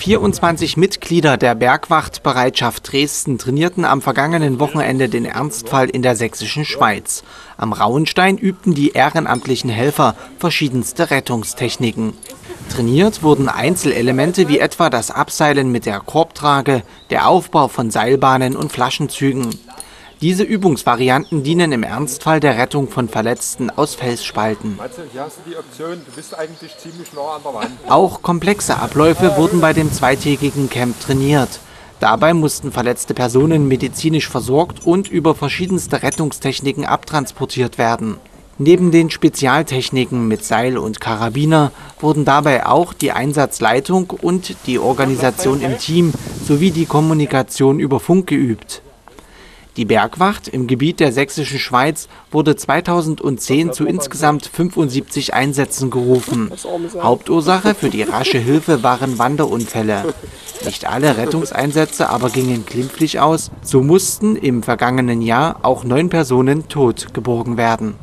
24 Mitglieder der Bergwachtbereitschaft Dresden trainierten am vergangenen Wochenende den Ernstfall in der sächsischen Schweiz. Am Rauenstein übten die ehrenamtlichen Helfer verschiedenste Rettungstechniken. Trainiert wurden Einzelelemente wie etwa das Abseilen mit der Korbtrage, der Aufbau von Seilbahnen und Flaschenzügen. Diese Übungsvarianten dienen im Ernstfall der Rettung von Verletzten aus Felsspalten. Auch komplexe Abläufe wurden bei dem zweitägigen Camp trainiert. Dabei mussten verletzte Personen medizinisch versorgt und über verschiedenste Rettungstechniken abtransportiert werden. Neben den Spezialtechniken mit Seil und Karabiner wurden dabei auch die Einsatzleitung und die Organisation im Team sowie die Kommunikation über Funk geübt. Die Bergwacht im Gebiet der Sächsischen Schweiz wurde 2010 zu insgesamt 75 Einsätzen gerufen. Hauptursache für die rasche Hilfe waren Wanderunfälle. Nicht alle Rettungseinsätze aber gingen glimpflich aus, so mussten im vergangenen Jahr auch neun Personen tot geborgen werden